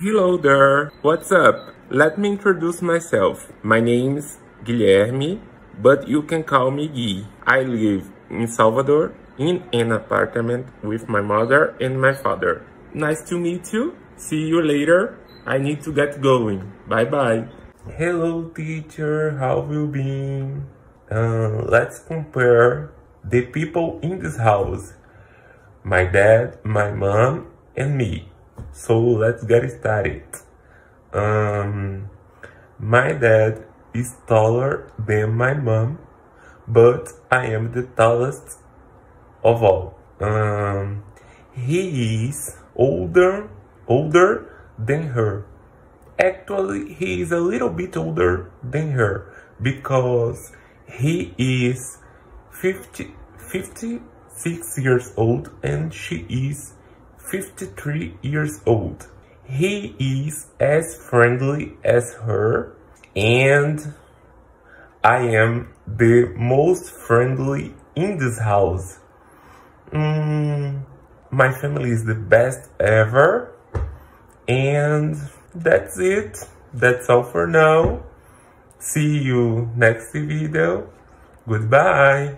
Hello there, what's up? Let me introduce myself. My name's Guilherme, but you can call me Gui. I live in Salvador in an apartment with my mother and my father. Nice to meet you. See you later. I need to get going. Bye bye. Hello teacher, how have you been? Uh, let's compare the people in this house. My dad, my mom, and me. So let's get started. Um, my dad is taller than my mom, but I am the tallest of all. Um, he is older, older than her. Actually, he is a little bit older than her because he is 50, 56 years old and she is 53 years old. He is as friendly as her and I am the most friendly in this house. Mm, my family is the best ever and that's it. That's all for now. See you next video. Goodbye.